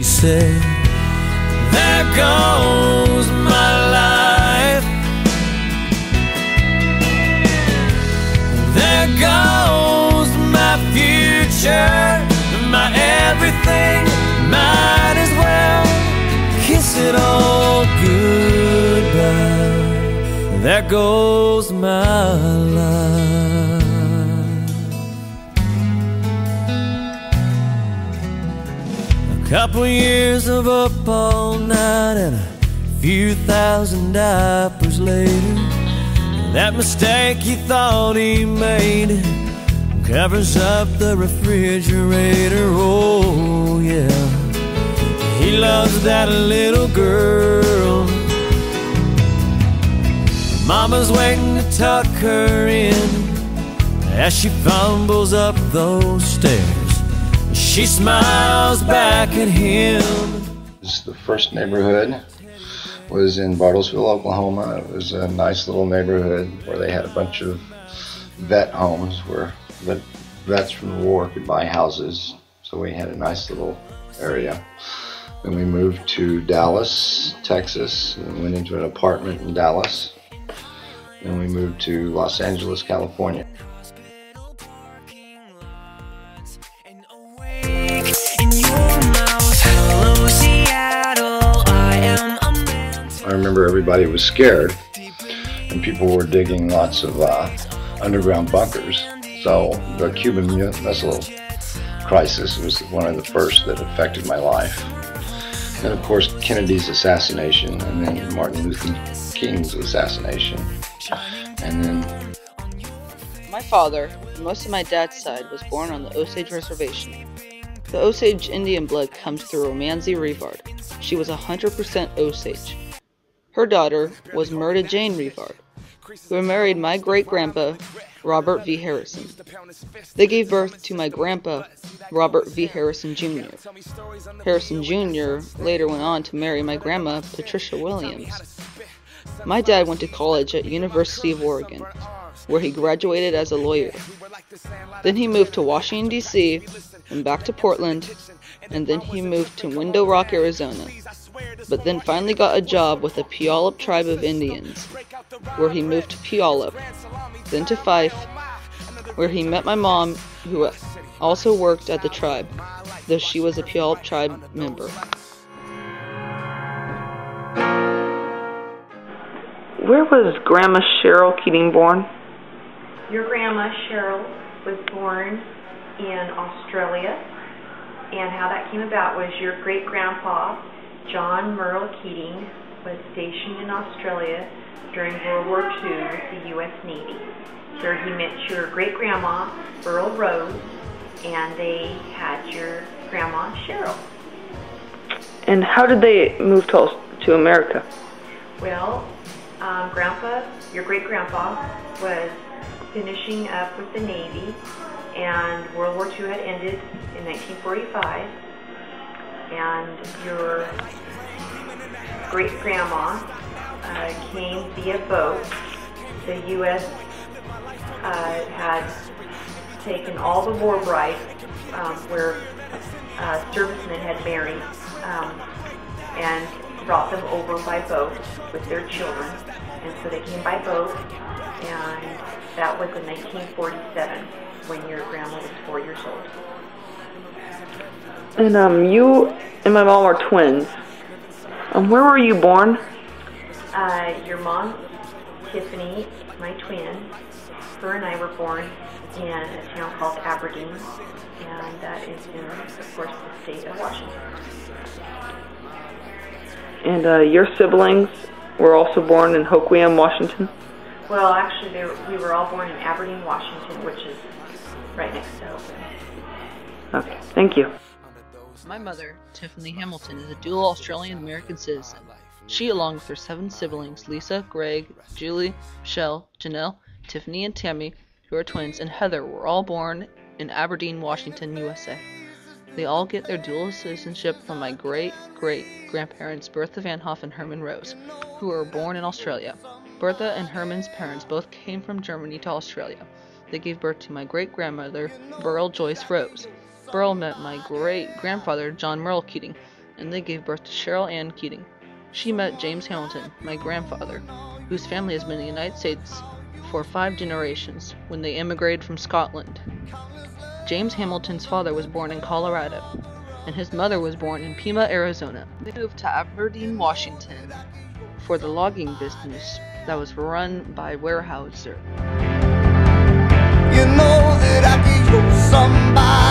He said, There goes my life. There goes my future, my everything. Might as well kiss it all goodbye. There goes my life. Couple years of up all night and a few thousand diapers later. That mistake he thought he made covers up the refrigerator. Oh, yeah. He loves that little girl. Mama's waiting to tuck her in as she fumbles up those stairs. She smiles back at him. The first neighborhood was in Bartlesville, Oklahoma. It was a nice little neighborhood where they had a bunch of vet homes where vet, vets from the war could buy houses. So we had a nice little area. Then we moved to Dallas, Texas, and went into an apartment in Dallas. Then we moved to Los Angeles, California. Remember everybody was scared, and people were digging lots of uh, underground bunkers. So the Cuban Missile Crisis was one of the first that affected my life. And of course, Kennedy's assassination, and then Martin Luther King's assassination, and then My father, and most of my dad's side, was born on the Osage Reservation. The Osage Indian blood comes through Romanzi Revard. She was 100% Osage. Her daughter was Murda Jane Revard, who married my great grandpa, Robert V. Harrison. They gave birth to my grandpa, Robert V. Harrison Jr. Harrison Jr. later went on to marry my grandma, Patricia Williams. My dad went to college at University of Oregon, where he graduated as a lawyer. Then he moved to Washington, D.C., and back to Portland, and then he moved to Window Rock, Arizona. But then finally got a job with the Puyallup tribe of Indians, where he moved to Puyallup, then to Fife, where he met my mom, who also worked at the tribe, though she was a Puyallup tribe member. Where was Grandma Cheryl Keating born? Your grandma Cheryl was born in Australia, and how that came about was your great grandpa John Merle Keating was stationed in Australia during World War II with the U.S. Navy. Here he met your great grandma Earl Rose, and they had your grandma Cheryl. And how did they move to, to America? Well, um, Grandpa, your great grandpa, was finishing up with the Navy, and World War II had ended in 1945. And your great grandma uh, came via boat. The U.S. Uh, had taken all the war brides um, where uh, servicemen had married um, and brought them over by boat with their children. And so they came by boat, and that was in 1947 when your grandma was four years old. And um, you and my mom are twins. Um, where were you born? Uh, your mom, Tiffany, my twin, her and I were born in a town called Aberdeen, and that is in, of course, the state of Washington. And uh, your siblings were also born in Hoquiam, Washington. Well, actually, they were, we were all born in Aberdeen, Washington, which is right next to Oakland. Okay, thank you. My mother, Tiffany Hamilton, is a dual Australian American citizen. She, along with her seven siblings Lisa, Greg, Julie, Michelle, Janelle, Tiffany, and Tammy, who are twins, and Heather, were all born in Aberdeen, Washington, USA. They all get their dual citizenship from my great great grandparents Bertha Van Hoff and Herman Rose, who were born in Australia. Bertha and Herman's parents both came from Germany to Australia. They gave birth to my great grandmother, Burl Joyce Rose. Burl met my great grandfather, John Merle Keating, and they gave birth to Cheryl Ann Keating. She met James Hamilton, my grandfather, whose family has been in the United States for five generations when they immigrated from Scotland. James Hamilton's father was born in Colorado, and his mother was born in Pima, Arizona. They moved to Aberdeen, Washington for the logging business that was run by Weyerhaeuser. You know that I could use somebody.